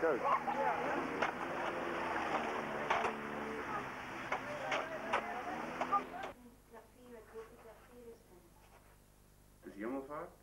Is he on the fire?